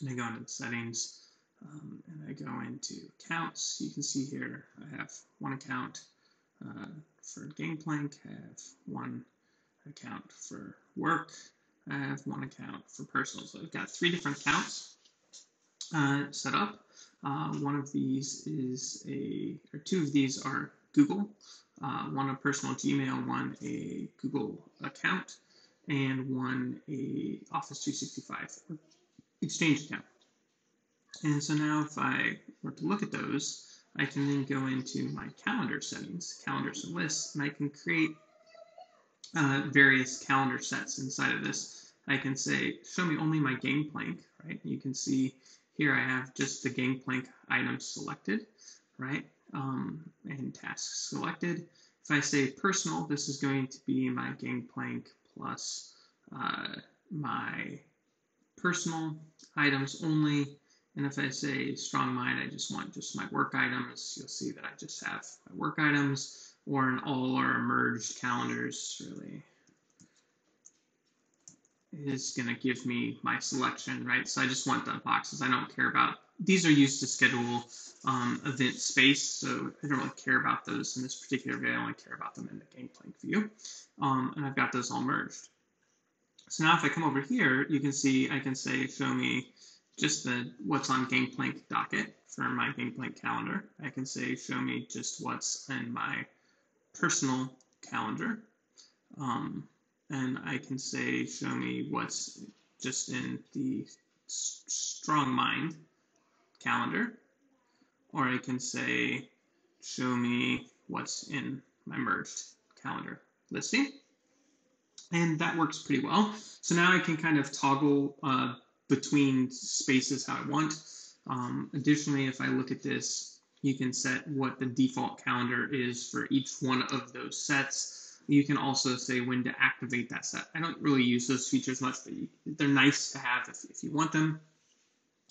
and I go into the settings um, and I go into accounts. You can see here I have one account uh, for Gangplank, I have one account for work, I have one account for personal. So I've got three different accounts uh, set up. Uh, one of these is a, or two of these are Google, uh, one a personal Gmail, one a Google account, and one a Office 365 Exchange account. And so now if I were to look at those, I can then go into my calendar settings, calendars and lists, and I can create uh, various calendar sets inside of this. I can say, show me only my Gangplank, right? You can see here I have just the Gangplank items selected, right? Um, and tasks selected. If I say personal, this is going to be my Gangplank plus uh, my personal items only. And if I say StrongMind, I just want just my work items. You'll see that I just have my work items or an all or merged calendars really is going to give me my selection, right? So I just want the boxes. I don't care about, these are used to schedule um, event space, so I don't really care about those in this particular view. I only care about them in the game Gangplank view. Um, and I've got those all merged. So now if I come over here, you can see I can say, show me just the what's on Gangplank docket for my Gangplank calendar. I can say, show me just what's in my personal calendar. Um, and I can say, show me what's just in the StrongMind calendar, or I can say, show me what's in my merged calendar listing. And that works pretty well. So now I can kind of toggle uh, between spaces how I want. Um, additionally, if I look at this, you can set what the default calendar is for each one of those sets you can also say when to activate that set. I don't really use those features much, but you, they're nice to have if, if you want them.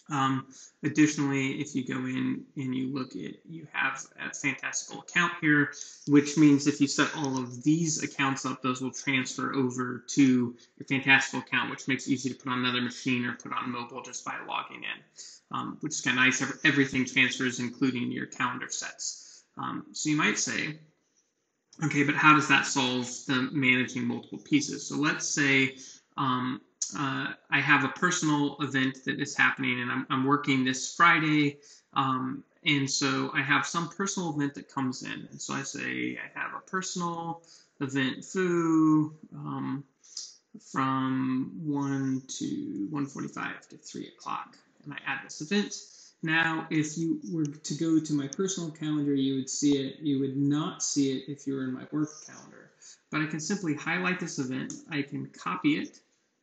Um, additionally, if you go in and you look at, you have a fantastical account here, which means if you set all of these accounts up, those will transfer over to your fantastical account, which makes it easy to put on another machine or put on mobile just by logging in, um, which is kind of nice. Everything transfers, including your calendar sets. Um, so you might say, Okay, but how does that solve the managing multiple pieces? So let's say um, uh, I have a personal event that is happening and I'm, I'm working this Friday. Um, and so I have some personal event that comes in. And so I say I have a personal event foo um, from 1 to 1.45 to 3 o'clock. And I add this event. Now, if you were to go to my personal calendar, you would see it. You would not see it if you were in my work calendar. But I can simply highlight this event. I can copy it,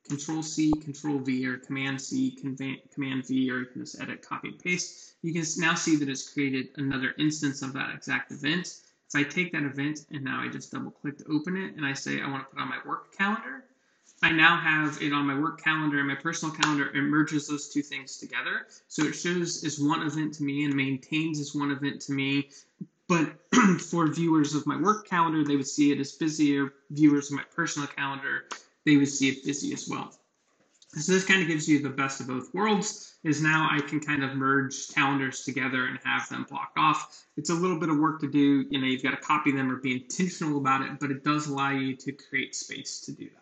Control C, Control V, or Command C, Command V, or you can just edit, copy, and paste. You can now see that it's created another instance of that exact event. If I take that event and now I just double click to open it and I say I want to put on my work calendar, I now have it on my work calendar and my personal calendar. It merges those two things together. So it shows as one event to me and maintains as one event to me. But for viewers of my work calendar, they would see it as busy, or viewers of my personal calendar, they would see it busy as well. So this kind of gives you the best of both worlds, is now I can kind of merge calendars together and have them block off. It's a little bit of work to do, you know, you've got to copy them or be intentional about it, but it does allow you to create space to do that.